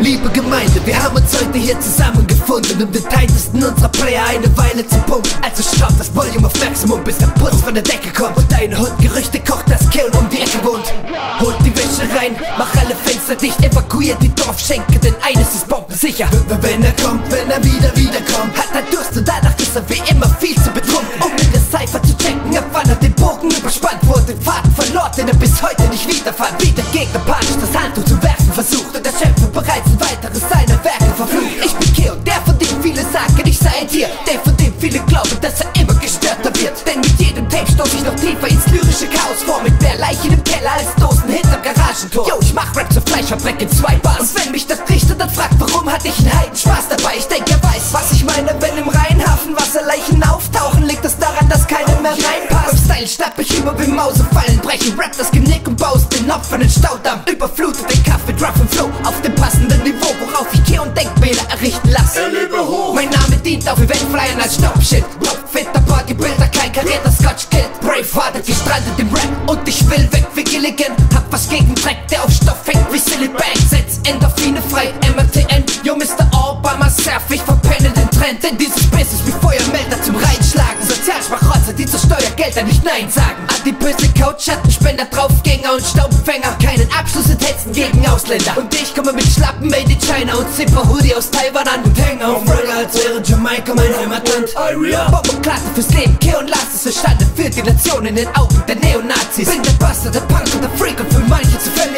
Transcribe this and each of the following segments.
Liebe Gemeinde, wir haben uns heute hier zusammengefunden, um den tightesten unserer Player eine Weile zu pumpen. Also schraub das Volume auf Maximum, bis der Putz von der Decke kommt. Und dein Hund Gerüchte kocht, das Killen um die Ecke wohnt. Holt die Wäsche rein, mach alle Fenster dicht, evakuiert die Dorfschenke, denn eines ist bombensicher. Wenn er kommt, wenn er wieder wiederkommt, hat er Durst und danach ist er wie immer viel zu betrunken. Um in der Cypher Tier, der von dem viele glauben, dass er immer gestörter wird. Denn mit jedem Tape stoß ich noch tiefer ins lyrische Chaos vor, mit mehr Leichen im Keller als Dosen hinterm Garagentor. Yo, ich mach Rap zur Fleischfabrik in zwei Bars. Und wenn mich das richtet, dann fragt, warum hatte ich einen Heiden Spaß dabei? Ich denke, er weiß, was ich meine, wenn im Rheinhafen Wasserleichen auftauchen, liegt das daran, dass keiner mehr reinpasst. Beim Style schnapp ich über wie Mausefallen, breche Rap das Genick und baust den Opfern den Staudamm. Überflutet den Kaffee, Druff und Flow auf dem passenden Niveau, worauf ich Kehr und Denkmäler errichten lasse. Lebe hoch. Mein Name dient auf Eventflyern als Stoppschild. Fitter Partybilder, kein karierter Scotch Kid. Brave wartet gestrandet im Rap und ich will weg wie Gilligan. Hab was gegen Dreck, der auf Stoff hängt wie Silly Bang. Setz Endorphine frei, MRTN. Yo, Mr. Obama, surf, ich verpenne den Trend. Denn dieses Steuergeldern nicht Nein sagen. Adipöse Couchschattenspender, Draufgänger und Staubfänger. Keinen Abschluss in Hetzen gegen Ausländer. Und ich komme mit Schlappen made in China und Zipper Hoodie aus Taiwan an. Und hänge auf Roller, als wäre Jamaika mein Heimatland. Bombenklatte fürs Leben, Kehr und Last ist verstanden für die Nation in den Augen der Neonazis. Bin der Bastard, der Punk und der Freak und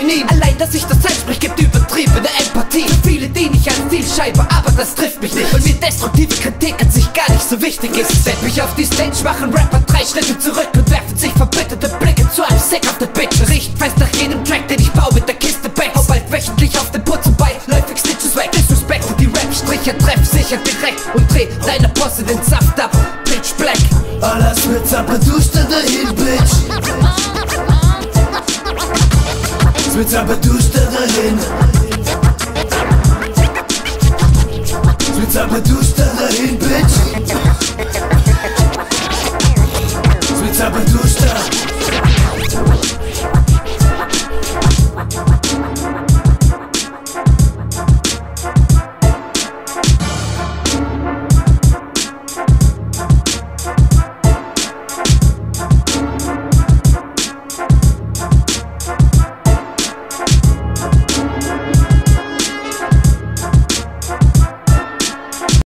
für feminin. Allein, dass ich das ansprich, gibt übertriebene Empathie. Für viele diene ich als Zielscheibe, aber das trifft mich nicht. Und mir destruktive Kritik an sich gar nicht so wichtig ist. Step ich auf die Stage, machen Rapper drei Schritte zurück und werfen sich verbitterte Blicke zu einem Sick auf the Bitch. Richt fest nach jedem Track, den ich baue mit der Kiste Back. Hau bald wöchentlich auf den Putz und bei läufig Stitches weg. Disrespect und die Rap-Stricher treff sicher direkt und dreh deiner Posse den Saft ab. Mit Zapperduschte dahin. Mit Zapperduschte